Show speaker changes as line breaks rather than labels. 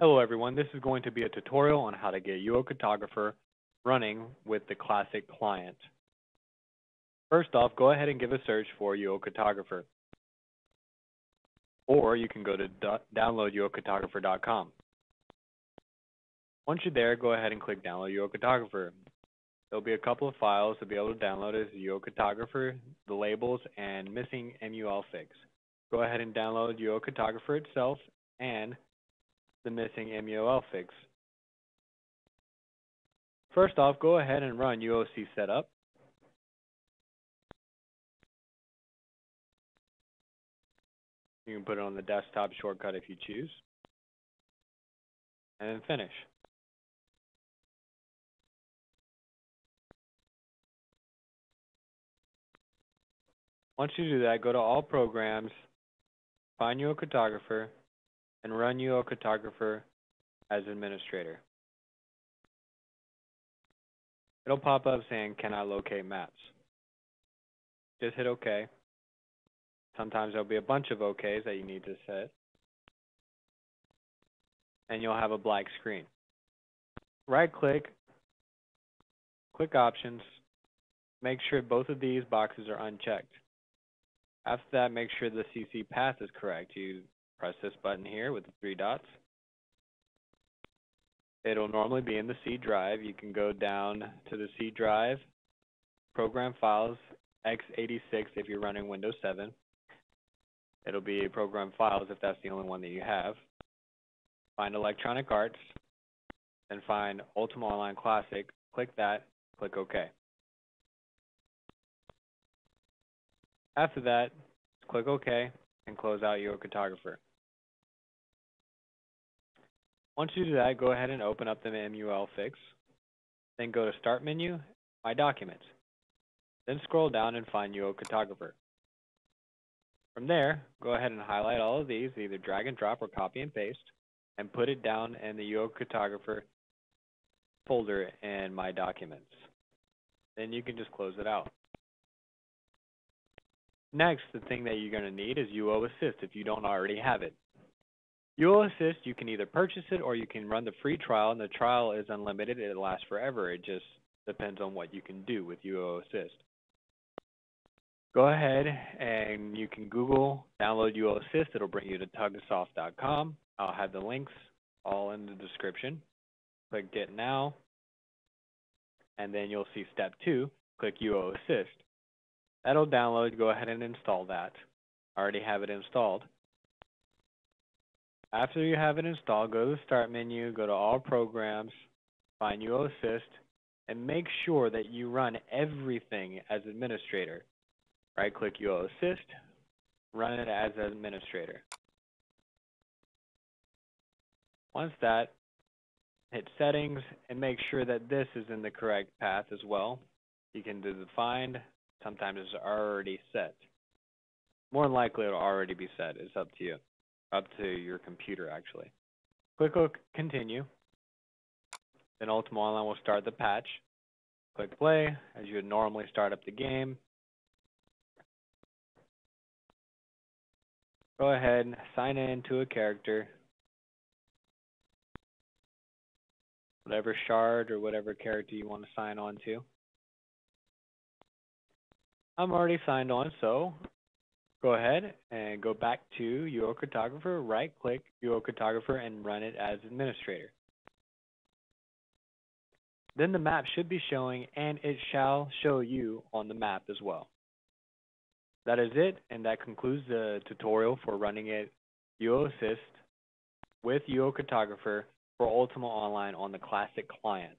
Hello everyone, this is going to be a tutorial on how to get UO Cartographer running with the Classic client. First off, go ahead and give a search for UO Cartographer. Or you can go to downloaduocartographer.com. Once you're there, go ahead and click Download UO Cartographer. There'll be a couple of files to be able to download as UO Cartographer, the labels, and missing MUL fix. Go ahead and download UO Cartographer itself and the missing MUL fix. First off, go ahead and run UOC setup. You can put it on the desktop shortcut if you choose. And then finish. Once you do that, go to All Programs, find UO Cartographer, and run UO Cartographer as administrator. It'll pop up saying, can I locate maps? Just hit OK. Sometimes there'll be a bunch of OKs that you need to set. And you'll have a black screen. Right click, click Options, make sure both of these boxes are unchecked. After that, make sure the CC path is correct. You press this button here with the three dots. It'll normally be in the C drive. You can go down to the C drive, program files, x86 if you're running Windows 7. It'll be program files if that's the only one that you have. Find Electronic Arts, and find Ultima Online Classic. Click that, click OK. After that, click OK and close out your Cartographer. Once you do that, go ahead and open up the MUL fix. Then go to Start menu, My Documents. Then scroll down and find UO Cartographer. From there, go ahead and highlight all of these, either drag and drop or copy and paste, and put it down in the UO Cartographer folder in My Documents. Then you can just close it out. Next, the thing that you're going to need is UO Assist if you don't already have it. UO Assist, you can either purchase it or you can run the free trial, and the trial is unlimited. It lasts forever. It just depends on what you can do with UO Assist. Go ahead and you can Google download UO Assist. It'll bring you to tugsoft.com. I'll have the links all in the description. Click Get Now, and then you'll see step two. Click UO Assist. That'll download. Go ahead and install that. I already have it installed. After you have it installed, go to the Start menu, go to All Programs, find UO Assist, and make sure that you run everything as administrator. Right click UO Assist, run it as administrator. Once that, hit settings and make sure that this is in the correct path as well. You can do the find, sometimes it's already set. More than likely it'll already be set, it's up to you up to your computer actually. Click continue. Then Ultima Online will start the patch. Click play as you would normally start up the game. Go ahead and sign in to a character. Whatever shard or whatever character you want to sign on to. I'm already signed on, so go ahead and go back to UO Cartographer, right click UO Cartographer and run it as administrator. Then the map should be showing and it shall show you on the map as well. That is it and that concludes the tutorial for running it UO Assist with UO Cartographer for Ultima Online on the Classic client.